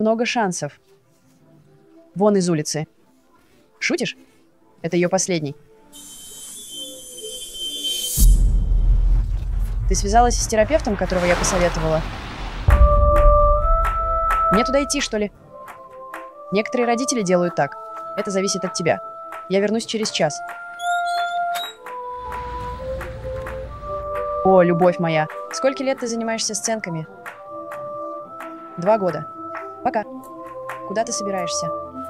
много шансов. Вон из улицы. Шутишь? Это ее последний. Ты связалась с терапевтом, которого я посоветовала? Мне туда идти, что ли? Некоторые родители делают так. Это зависит от тебя. Я вернусь через час. О, любовь моя. Сколько лет ты занимаешься сценками? Два года. Пока. Куда ты собираешься?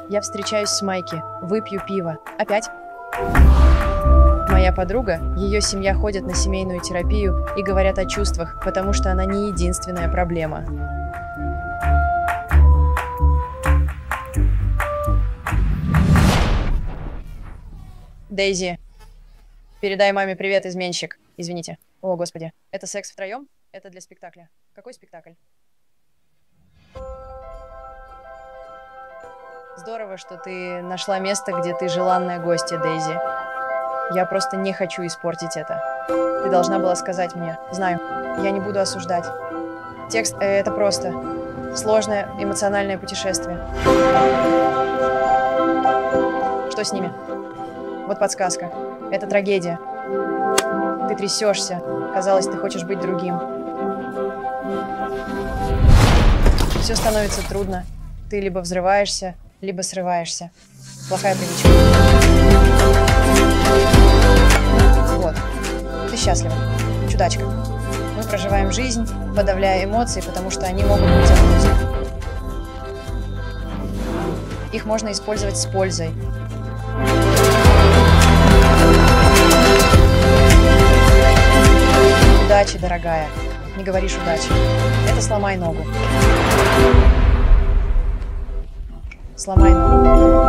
Я встречаюсь с Майки. Выпью пиво. Опять? Моя подруга, ее семья ходят на семейную терапию и говорят о чувствах, потому что она не единственная проблема. Дейзи, передай маме привет, изменщик. Извините. О, господи. Это секс втроем? Это для спектакля. Какой спектакль? Здорово, что ты нашла место, где ты желанная гостья, Дейзи. Я просто не хочу испортить это. Ты должна была сказать мне. Знаю, я не буду осуждать. Текст э, это просто сложное эмоциональное путешествие. Что с ними? Вот подсказка. Это трагедия. Ты трясешься. Казалось, ты хочешь быть другим. Все становится трудно. Ты либо взрываешься, либо срываешься. Плохая привычка. Вот. Ты счастлива. Чудачка. Мы проживаем жизнь, подавляя эмоции, потому что они могут быть обузой. Их можно использовать с пользой. Удачи, дорогая. Не говоришь удачи. Это сломай ногу. Сломай ногу.